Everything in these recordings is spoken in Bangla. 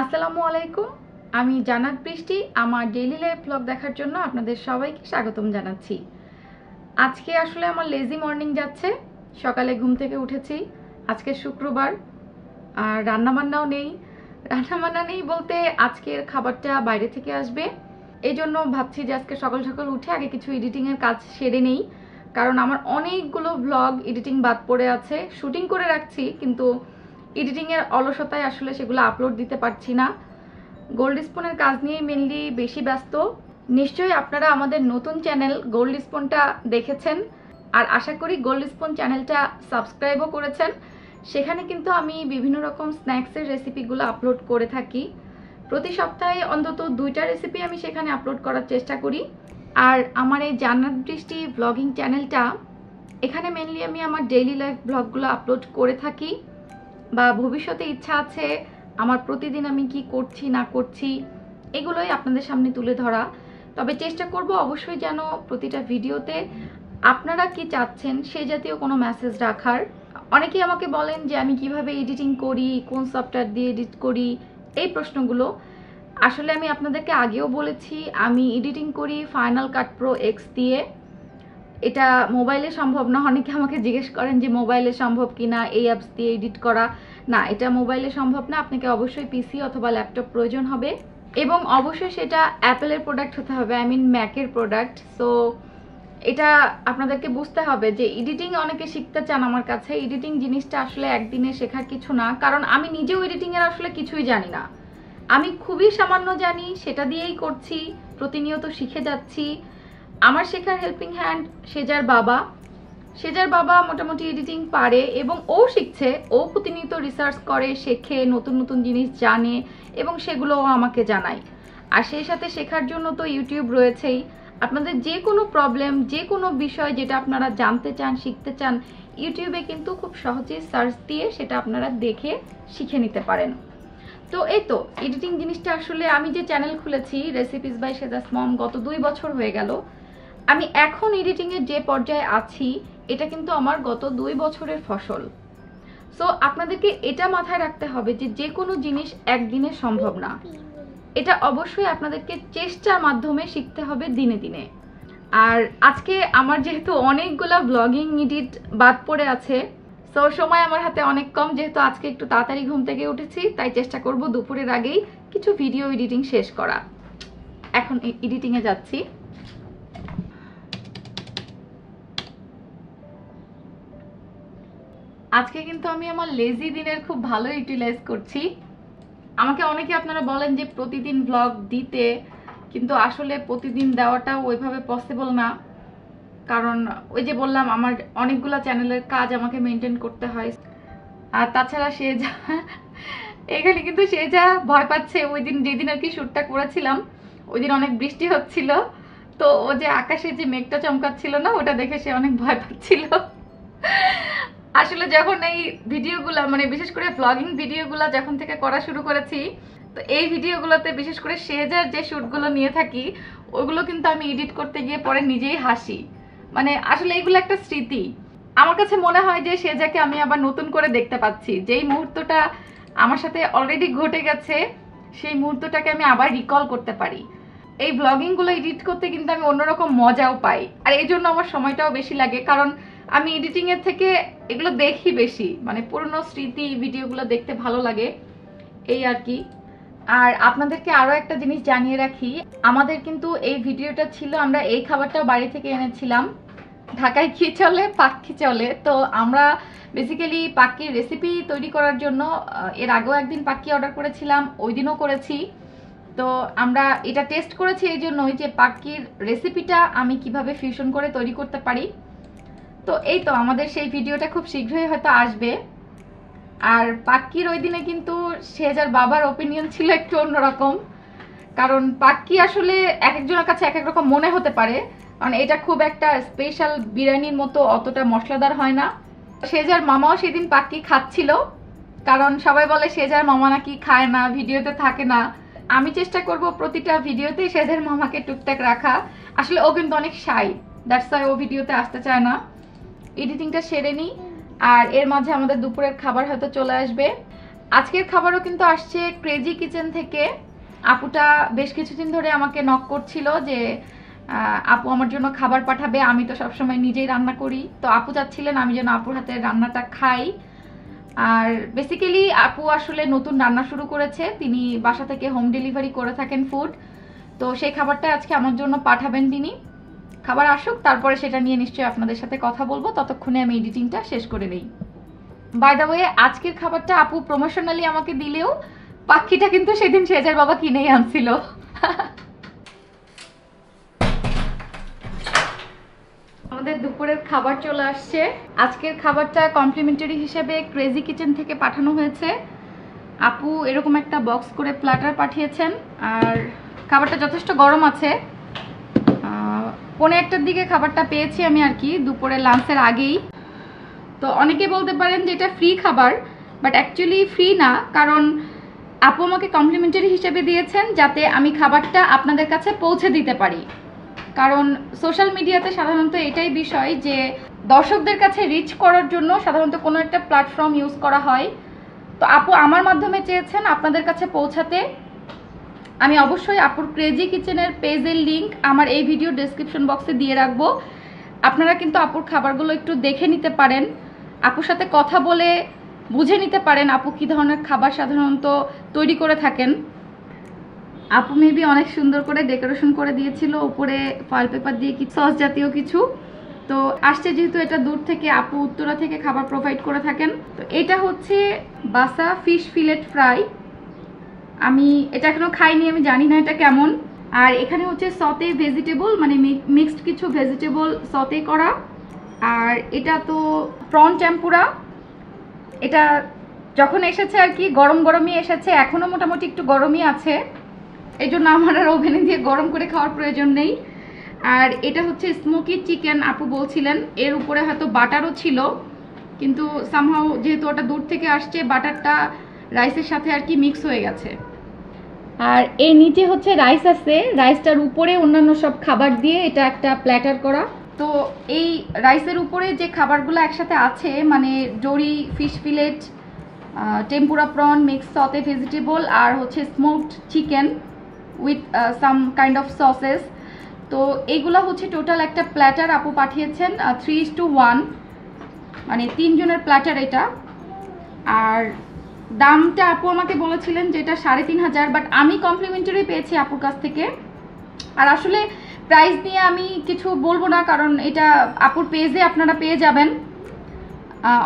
আসসালামু আলাইকুম। আমি জানাত বৃষ্টি, আমার ডেইলি লাইফ ব্লগ দেখার জন্য আপনাদের সবাইকে স্বাগতম জানাচ্ছি। আজকে আসলে আমার লেজি মর্নিং যাচ্ছে, সকালে ঘুম থেকে উঠেছি, আজকে শুক্রবার, আর রান্নাবান্নাও নেই। রান্নাবান্না নেই বলতে আজকের খাবারটা বাইরে থেকে আসবে। এই জন্য ভাবছি যে আজকে সকাল সকাল উঠে আগে কিছু এডিটিংয়ের কাজ সেরে নেই, কারণ আমার অনেকগুলো ব্লগ এডিটিং বাদ পড়ে আছে। শুটিং করে রাখছি, কিন্তু এডিটিংয়ের অলসতায় আসলে সেগুলো আপলোড দিতে পারছি না। গোল্ড স্পনের কাজ নিয়ে মেনলি বেশি ব্যস্ত। নিশ্চয়ই আপনারা আমাদের নতুন চ্যানেল গোল্ড স্পনটা দেখেছেন। আর আশা করি গোল্ড স্পন চ্যানেলটা সাবস্ক্রাইবও করেছেন। সেখানে কিন্তু আমি বিভিন্ন রকম স্ন্যাক্সের রেসিপিগুলো আপলোড করে থাকি। প্রতি সপ্তাহে অন্তত দুইটা রেসিপি আমি সেখানে আপলোড করার চেষ্টা করি। আর আমার এই জান্নাত বৃষ্টি ব্লগিং চ্যানেলটা এখানে মেনলি আমি আমার ডেইলি লাইফ ব্লগগুলো আপলোড করে থাকি। বা ভবিষ্যতে ইচ্ছা আছে, আমার প্রতিদিন আমি কি করছি, না করছি, এগুলোই আপনাদের সামনে তুলে ধরা। তবে চেষ্টা করব অবশ্যই যেন প্রতিটা ভিডিওতে আপনারা কি চাচ্ছেন সে জাতীয় কোনো মেসেজ রাখার। অনেকেই আমাকে বলেন যে, আমি কীভাবে এডিটিং করি, কোন সফটওয়্যার দিয়ে এডিট করি? এই প্রশ্নগুলো। আসলে আমি আপনাদেরকে আগেও বলেছি, আমি এডিটিং করি ফাইনাল কাট প্রো এক্স দিয়ে। এটা মোবাইলে সম্ভব না। অনেকে আমাকে জিজ্ঞেস করেন যে মোবাইলে সম্ভব কি না এই অ্যাপস দিয়ে এডিট করা। না, এটা মোবাইলে সম্ভব না। আপনাকে অবশ্যই পিসি অথবা ল্যাপটপ প্রয়োজন হবে। এবং অবশ্যই সেটা অ্যাপেলের প্রোডাক্ট হতে হবে। আই মিন ম্যাকের প্রোডাক্ট সো এটা আপনাদেরকে বুঝতে হবে যে এডিটিং অনেকে শিখতে চান আমার কাছে। এডিটিং জিনিসটা আসলে একদিনে শেখার কিছু না। কারণ আমি নিজেও এডিটিংয়ের আসলে কিছুই জানি না। আমি খুবই সামান্য জানি, সেটা দিয়েই করছি, প্রতিনিয়ত শিখে যাচ্ছি। আমার শেখার হেল্পিং হ্যান্ড সেজার বাবা। সেজার বাবা মোটামুটি এডিটিং পারে এবং ও শিখছে। ও প্রতিনিয়ত রিসার্চ করে, শেখে, নতুন নতুন জিনিস জানে এবং সেগুলো আমাকে জানায়। আর সেই সাথে শেখার জন্য তো ইউটিউব রয়েছেই। আপনাদের যে কোনো প্রবলেম যে কোনো বিষয় যেটা আপনারা জানতে চান, শিখতে চান, ইউটিউবে কিন্তু খুব সহজেই সার্চ দিয়ে সেটা আপনারা দেখে শিখে নিতে পারেন। তো এই তো এডিটিং জিনিসটা আসলে আমি যে চ্যানেল খুলেছি রেসিপিস বাই সেদাস মম গত দুই বছর হয়ে গেল। আমি এখন এডিটিংয়ের যে পর্যায়ে আছি, এটা কিন্তু আমার গত দুই বছরের ফসল। সো আপনাদেরকে এটা মাথায় রাখতে হবে যে যে কোনো জিনিস একদিনে সম্ভব না। এটা অবশ্যই আপনাদেরকে চেষ্টার মাধ্যমে শিখতে হবে দিনে দিনে। আর আজকে আমার যেহেতু অনেকগুলো ব্লগিং এডিট বাদ পড়ে আছে সো সময় আমার হাতে অনেক কম, যেহেতু আজকে একটু তাড়াতাড়ি ঘুম থেকে উঠেছি, তাই চেষ্টা করব দুপুরের আগেই কিছু ভিডিও এডিটিং শেষ করা। এখন এডিটিংয়ে যাচ্ছি। আজকে কিন্তু আমি আমার লেজি দিনের খুব ভালো ইউটিলাইজ করছি। আমাকে অনেকে আপনারা বলেন যে প্রতিদিন ব্লগ দিতে, কিন্তু আসলে প্রতিদিন দেওয়াটা ওইভাবে পসিবল না। কারণ ওই যে বললাম, আমার অনেকগুলো চ্যানেলের কাজ আমাকে মেনটেন করতে হয়। আর তাছাড়া সে যা, এখানে কিন্তু সে যা ভয় পাচ্ছে ওই দিন যেদিন আর কি শ্যুটটা করেছিলাম ওই দিন অনেক বৃষ্টি হচ্ছিল। তো ও যে আকাশে যে মেঘটা চমকাচ্ছিল না, ওটা দেখে সে অনেক ভয় পাচ্ছিল। আসলে যখন এই ভিডিওগুলো মানে বিশেষ করে ব্লগিং ভিডিওগুলো যখন থেকে করা শুরু করেছি, তো এই ভিডিওগুলোতে বিশেষ করে সেজার যে শ্যুটগুলো নিয়ে থাকি, ওগুলো কিন্তু আমি এডিট করতে গিয়ে পরে নিজেই হাসি। মানে আসলে এইগুলো একটা স্মৃতি। আমার কাছে মনে হয় যে সেজাকে আমি আবার নতুন করে দেখতে পাচ্ছি। যেই মুহূর্তটা আমার সাথে অলরেডি ঘটে গেছে, সেই মুহূর্তটাকে আমি আবার রিকল করতে পারি। এই ব্লগিংগুলো এডিট করতে কিন্তু আমি অন্যরকম মজাও পাই। আর এই জন্য আমার সময়টাও বেশি লাগে। কারণ আমি এডিটিং এর থেকে এগুলো দেখি বেশি। মানে পুরনো স্মৃতি ভিডিওগুলো দেখতে ভালো লাগে। এই আর কি। আর আপনাদেরকে আরও একটা জিনিস জানিয়ে রাখি, আমাদের কিন্তু এই ভিডিওটা ছিল, আমরা এই খাবারটাও বাড়ি থেকে এনেছিলাম। ঢাকায় কি চলে পাক্ষি চলে। তো আমরা বেসিক্যালি পাক্কির রেসিপি তৈরি করার জন্য এর আগেও একদিন পাক্কি অর্ডার করেছিলাম, ওই দিনও করেছি। তো আমরা এটা টেস্ট করেছি এই জন্যই যে পাক্কির রেসিপিটা আমি কীভাবে ফিউশন করে তৈরি করতে পারি। তো এই তো আমাদের সেই ভিডিওটা খুব শীঘ্রই হয়তো আসবে। আর পাক্কির ওই দিনে কিন্তু সেজার বাবার ওপিনিয়ন ছিল একটু অন্যরকম। কারণ পাক্কি আসলে এক একজনের কাছে এক এক রকম মনে হতে পারে। কারণ এটা খুব একটা স্পেশাল বিরিয়ানির মতো অতটা মশলাদার হয় না। সেজার মামাও সেদিন পাক্কি খাচ্ছিল। কারণ সবাই বলে সেজার মামা নাকি খায় না, ভিডিওতে থাকে না। আমি চেষ্টা করব প্রতিটা ভিডিওতেই সেজার মামাকে টুকটাক রাখা। আসলে ও কিন্তু অনেক সাই দ্যাটস ও ভিডিওতে আসতে চায় না। এডিটিংটা সেরে নিই আর এর মাঝে আমাদের দুপুরের খাবার হয়তো চলে আসবে। আজকের খাবারও কিন্তু আসছে ক্রেজি কিচেন থেকে। আপুটা বেশ কিছুদিন ধরে আমাকে নক করছিল যে আপু আমার জন্য খাবার পাঠাবে। আমি তো সবসময় নিজেই রান্না করি। তো আপু চাচ্ছিলেন আমি যেন আপুর হাতের রান্নাটা খাই। আর বেসিক্যালি আপু আসলে নতুন রান্না শুরু করেছে। তিনি বাসা থেকে হোম ডেলিভারি করে থাকেন ফুড তো সেই খাবারটা আজকে আমার জন্য পাঠাবেন তিনি। খাবার আসুক, তারপরে সেটা নিয়ে নিশ্চয়ই আপনাদের সাথে কথা বলব। ততক্ষণে আমি এডিটিংটা শেষ করে নেই। বাই দ্য ওয়ে আজকের খাবারটা আপু প্রমোশনালি আমাকে দিলেও পাখিটা কিন্তু সেদিন সেজার বাবা কিনেই আনছিল। আমাদের দুপুরের খাবার চলে আসছে। আজকের খাবারটা কমপ্লিমেন্টারি হিসেবে ক্রেজি কিচেন থেকে পাঠানো হয়েছে। আপু এরকম একটা বক্স করে প্ল্যাটার পাঠিয়েছেন, আর খাবারটা যথেষ্ট গরম আছে। পৌনে একটার দিকে খাবারটা পেয়েছি আমি আর কি, দুপুরে লাঞ্চের আগেই। তো অনেকে বলতে পারেন যে এটা ফ্রি খাবার বাট অ্যাকচুয়ালি ফ্রি না, কারণ আপু আমাকে কমপ্লিমেন্টারি হিসেবে দিয়েছেন যাতে আমি খাবারটা আপনাদের কাছে পৌঁছে দিতে পারি। কারণ সোশ্যাল মিডিয়াতে সাধারণত এটাই বিষয় যে দর্শকদের কাছে রিচ করার জন্য সাধারণত কোনো একটা প্ল্যাটফর্ম ইউজ করা হয়। তো আপু আমার মাধ্যমে চেয়েছেন আপনাদের কাছে পৌঁছাতে। আমি অবশ্যই আপুর ক্রেজি কিচেনের পেজের লিঙ্ক আমার এই ভিডিও ডেসক্রিপশন বক্সে দিয়ে রাখব। আপনারা কিন্তু আপুর খাবারগুলো একটু দেখে নিতে পারেন। আপুর সাথে কথা বলে বুঝে নিতে পারেন আপু কী ধরনের খাবার সাধারণত তৈরি করে থাকেন। আপু মেবি অনেক সুন্দর করে ডেকোরেশন করে দিয়েছিল, উপরে ফয়েল পেপার দিয়ে কি সস জাতীয় কিছু। তো আসছে যেহেতু এটা দূর থেকে, আপু উত্তরা থেকে খাবার প্রোভাইড করে থাকেন। তো এটা হচ্ছে বাসা ফিশ ফিলেট ফ্রাই আমি এটা এখনও খাইনি, আমি জানি না এটা কেমন। আর এখানে হচ্ছে সতে ভেজিটেবল মানে মিক্সড কিছু ভেজিটেবল সতে করা। আর এটা তো প্রন টেম্পুরা এটা যখন এসেছে আর কি, গরম গরমই এসেছে এখনও মোটামুটি একটু গরমই আছে। এই জন্য আমার আর ওভেনে দিয়ে গরম করে খাওয়ার প্রয়োজন নেই। আর এটা হচ্ছে স্মোকি চিকেন আপু বলছিলেন। এর উপরে হয়তো বাটারও ছিল। কিন্তু সামহাও যেহেতু ওটা দূর থেকে আসছে, বাটারটা রাইসের সাথে আর কি মিক্স হয়ে গেছে। আর এই নিচে হচ্ছে রাইস আছে রাইসটার উপরে অন্যান্য সব খাবার দিয়ে এটা একটা প্ল্যাটার করা। তো এই রাইসের উপরে যে খাবারগুলো একসাথে আছে মানে dory fish fillet tempura prawn mix saute vegetable আর হচ্ছে smoked chicken with some kind of sauces. তো এইগুলো হচ্ছে টোটাল একটা প্ল্যাটার আপু পাঠিয়েছেন থ্রি ইস টু ওয়ান মানে তিনজনের প্ল্যাটার এটা। আর দামটা আপু আমাকে বলেছিলেন যে এটা সাড়ে তিন হাজার বাট আমি কমপ্লিমেন্টারি পেয়েছি আপুর কাছ থেকে। আর আসলে প্রাইস নিয়ে আমি কিছু বলব না, কারণ এটা আপুর পেজে আপনারা পেয়ে যাবেন।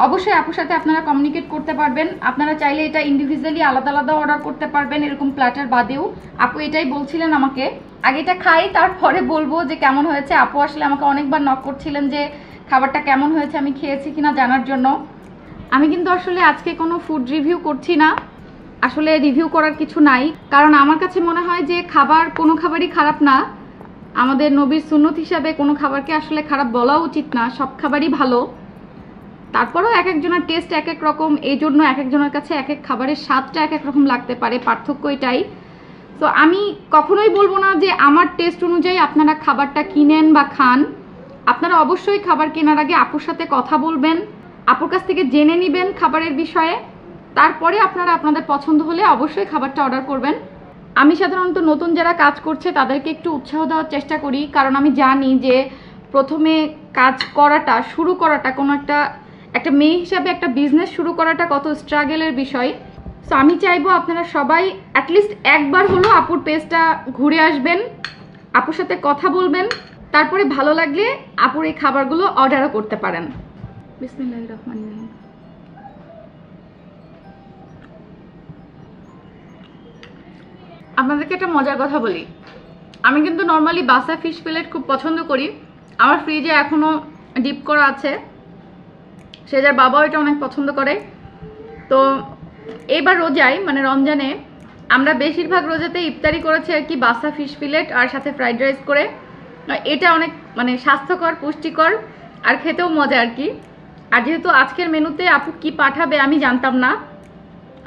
অবশ্যই আপুর সাথে আপনারা কমিউনিকেট করতে পারবেন। আপনারা চাইলে এটা ইন্ডিভিজুয়ালি আলাদা আলাদা অর্ডার করতে পারবেন, এরকম প্ল্যাটার বাদেও। আপু এটাই বলছিলেন আমাকে। আগে এটা খাই, তারপরে বলব যে কেমন হয়েছে। আপু আসলে আমাকে অনেকবার নক করছিলেন যে খাবারটা কেমন হয়েছে, আমি খেয়েছি কিনা জানার জন্য। আমি কিন্তু আসলে আজকে কোনো ফুড রিভিউ করছি না। আসলে রিভিউ করার কিছু নাই। কারণ আমার কাছে মনে হয় যে খাবার কোনো খাবারই খারাপ না। আমাদের নবীর সুন্নত হিসাবে কোনো খাবারকে আসলে খারাপ বলা উচিত না, সব খাবারই ভালো। তারপরেও এক একজনের টেস্ট এক এক রকম এই জন্য এক একজনের কাছে এক এক খাবারের স্বাদটা এক এক রকম লাগতে পারে, পার্থক্য এটাই। তো আমি কখনোই বলব না যে আমার টেস্ট অনুযায়ী আপনারা খাবারটা কিনেন বা খান। আপনারা অবশ্যই খাবার কেনার আগে আপুর সাথে কথা বলবেন। আপুর কাছ থেকে জেনে নেবেন খাবারের বিষয়ে। তারপরে আপনারা আপনাদের পছন্দ হলে অবশ্যই খাবারটা অর্ডার করবেন। আমি সাধারণত নতুন যারা কাজ করছে, তাদেরকে একটু উৎসাহ দেওয়ার চেষ্টা করি। কারণ আমি জানি যে প্রথমে কাজ করাটা, শুরু করাটা কোনো একটা একটা মেয়ে হিসাবে একটা বিজনেস শুরু করাটা কত স্ট্রাগেলের বিষয়। সো আমি চাইব আপনারা সবাই অ্যাটলিস্ট একবার হলো আপুর পেজটা ঘুরে আসবেন, আপুর সাথে কথা বলবেন। তারপরে ভালো লাগলে আপুর এই খাবারগুলো অর্ডারও করতে পারেন। রহিম। আপনাদেরকে একটা মজার কথা বলি। আমি কিন্তু নর্মালি বাসা ফিশ প্লেট খুব পছন্দ করি। আমার ফ্রিজে এখনও ডিপ করা আছে। সে যার বাবাও এটা অনেক পছন্দ করে। তো এইবার রোজায় মানে রমজানে, আমরা বেশিরভাগ রোজাতে ইফতারি করেছি আর কি বাসা ফিশ ফিলেট আর সাথে ফ্রাইড রাইস করে। এটা অনেক মানে স্বাস্থ্যকর, পুষ্টিকর আর খেতেও মজা আর কি। আর যেহেতু আজকের মেনুতে আপু কি পাঠাবে আমি জানতাম না,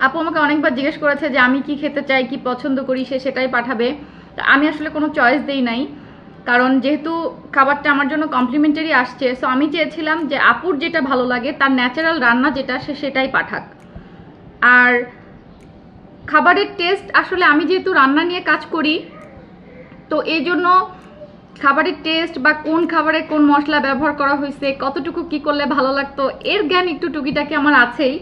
আপু আমাকে অনেকবার জিজ্ঞেস করেছে যে আমি কি খেতে চাই, কি পছন্দ করি, সে সেটাই পাঠাবে। তো আমি আসলে কোনো চয়েস দেই নাই, কারণ যেহেতু খাবারটা আমার জন্য কমপ্লিমেন্টারি আসছে সো আমি চেয়েছিলাম যে আপুর যেটা ভালো লাগে, তার ন্যাচারাল রান্না যেটা, সে সেটাই পাঠাক। আর খাবারের টেস্ট আসলে আমি যেহেতু রান্না নিয়ে কাজ করি, তো এই জন্য খাবারের টেস্ট বা কোন খাবারে কোন মশলা ব্যবহার করা হয়েছে, কতটুকু কি করলে ভালো লাগতো, এর জ্ঞান একটু টুকিটাকি আমার আছেই।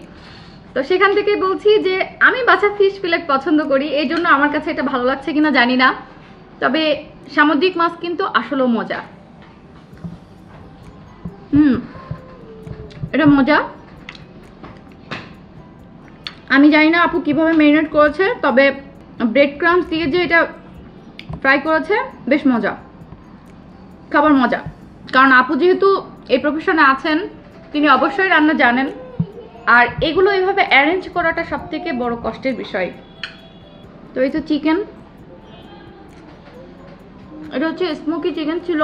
তো সেখান থেকে বলছি যে, আমি বাছা ফিশ ফিলেট পছন্দ করি, এই জন্য আমার কাছে এটা ভালো লাগছে কিনা জানি না। তবে সামুদ্রিক মাছ কিন্তু আসলেও মজা। হুম, এটা মজা। আমি জানি না আপু কীভাবে মেরিনেট করেছে, তবে ব্রেড ক্রামস দিয়ে যে এটা ফ্রাই করেছে, বেশ মজা। খাবার মজা। কারণ আপু যেহেতু এই প্রফেশনে আছেন, তিনি অবশ্যই রান্না জানেন। আর এগুলো এভাবে অ্যারেঞ্জ করাটা সব থেকে বড় কষ্টের বিষয়। তো এই তো চিকেন এটা হচ্ছে স্মোকি চিকেন ছিল।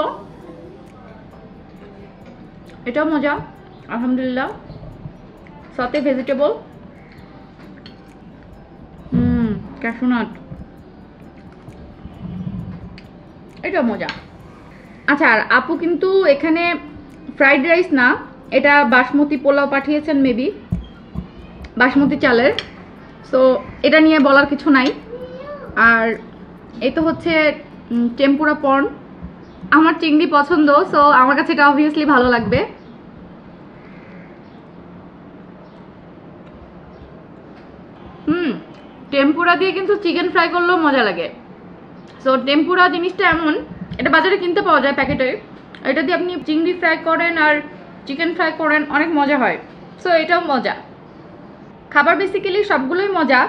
এটাও মজা, আলহামদুলিল্লাহ। সাথে ভেজিটেবল হুম ক্যাশুনাট এটা মজা। আচ্ছা আর আপু কিন্তু এখানে ফ্রাইড রাইস না, এটা বাসমতি পোলাও পাঠিয়েছেন মেবি বাসমতি চালের। সো এটা নিয়ে বলার কিছু নাই। আর এই তো হচ্ছে টেম্পুরা পর্ন। আমার চিংড়ি পছন্দ সো আমার কাছে এটা অবভিয়াসলি ভালো লাগবে। হুম, টেম্পুরা দিয়ে কিন্তু চিকেন ফ্রাই করলেও মজা লাগে। সো টেম্পুরা জিনিসটা এমন এটা বাজারে কিনতে পাওয়া যায় প্যাকেটে। এটা দিয়ে আপনি চিংড়ি ফ্রাই করেন আর চিকেন ফ্রাই করেন, অনেক মজা হয়। সো এটাও মজা। খাবার বেসিক্যালি সবগুলোই মজা।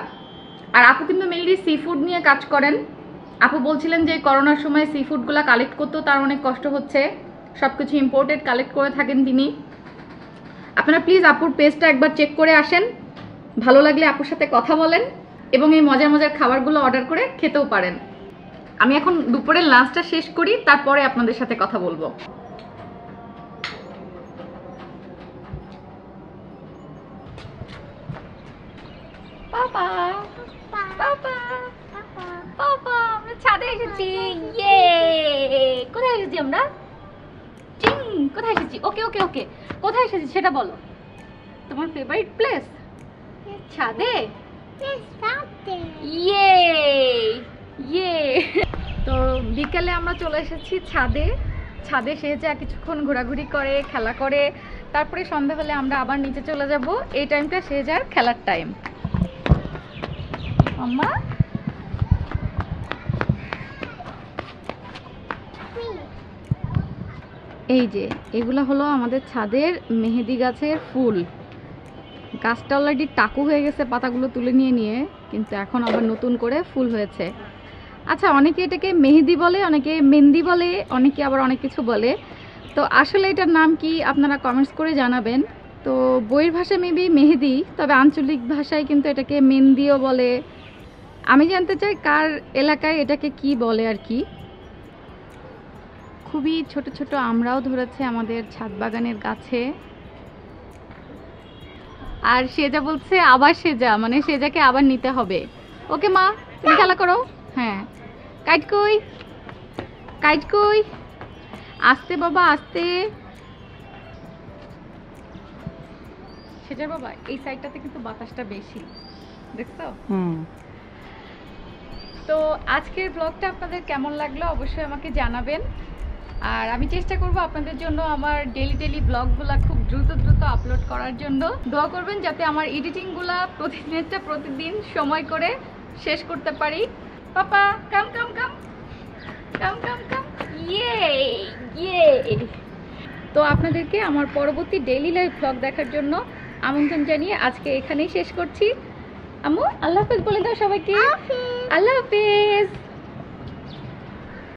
আর আপু কিন্তু মেনলি সি ফুড নিয়ে কাজ করেন। আপু বলছিলেন যে করোনার সময় সি ফুডগুলো কালেক্ট করতেও তার অনেক কষ্ট হচ্ছে। সব কিছু ইম্পোর্টেড কালেক্ট করে থাকেন তিনি। আপনারা প্লিজ আপুর পেজটা একবার চেক করে আসেন। ভালো লাগলে আপুর সাথে কথা বলেন এবং এই মজার মজার খাবারগুলো অর্ডার করে খেতেও পারেন। আমি এখন দুপুরের লাঞ্চটা শেষ করি তারপরে আপনাদের সাথে কথা বলব। আমরা ছাদে এসেছি। ইয়ে কোথায় এসেছি আমরা? চিং কোথায় এসেছি? ওকে ওকে ওকে কোথায় এসেছি সেটা বলো। তোমার ফেভারিট প্লেস ছাদে? ইয়ে ইয়ে বিকেলে আমরা চলে এসেছি ছাদে। ছাদে সে যা কিছুক্ষণ ঘোরাঘুরি করে, খেলা করে। তারপরে সন্ধ্যা হলে আমরা আবার নিচে চলে যাব। এই টাইমটা সে যার খেলার টাইম। আম্মা? এই যে, এগুলো হলো আমাদের ছাদের মেহেদি গাছের ফুল। গাছটা অলরেডি টাকু হয়ে গেছে পাতাগুলো তুলে নিয়ে নিয়ে, কিন্তু এখন আবার নতুন করে ফুল হয়েছে। আচ্ছা অনেকে এটাকে মেহেদি বলে, অনেকে মেহেন্দি বলে, অনেকে আবার অনেক কিছু বলে। তো আসলে এটার নাম কি আপনারা কমেন্টস করে জানাবেন। তো বইয়ের ভাষা মেবি মেহেদি, তবে আঞ্চলিক ভাষায় কিন্তু এটাকে মেহেন্দিও বলে। আমি জানতে চাই কার এলাকায় এটাকে কি বলে আর কি। খুবই ছোট ছোট আমরাও ধরেছে আমাদের ছাদ বাগানের গাছে। আর সেজা বলছে আবার সেজা মানে সেজাকে আবার নিতে হবে। ওকে মা, তুমি খেলা করো। হ্যাঁ। কাইট কই? কাইট কই? আসতে বাবা আসতে। সেজার বাবা এই সাইডটাতে কিন্তু বাতাসটা বেশি। দেখছ? তো আজকের ব্লগটা আপনাদের কেমন লাগল অবশ্যই আমাকে জানাবেন। আর আমি চেষ্টা করব আপনাদের জন্য আমার ডেলি ডেলি ব্লগগুলা খুব দ্রুত দ্রুত আপলোড করার জন্য। দোয়া করবেন যাতে আমার এডিটিংগুলা প্রতিদিনেরটা প্রতিদিন সময় করে শেষ করতে পারি। পাপা কাম come, come. কাম কাম কাম ইয়ে ইয়ে তো আপনাদেরকে আমার পরবর্তী ডেইলি লাইফ ব্লগ দেখার জন্য আমন্ত্রণ জানিয়ে আজকে এখানেই শেষ করছি। আম্মু আল্লাহ হাফেজ বলে দাও সবাইকে। আল্লাহ হাফেজ।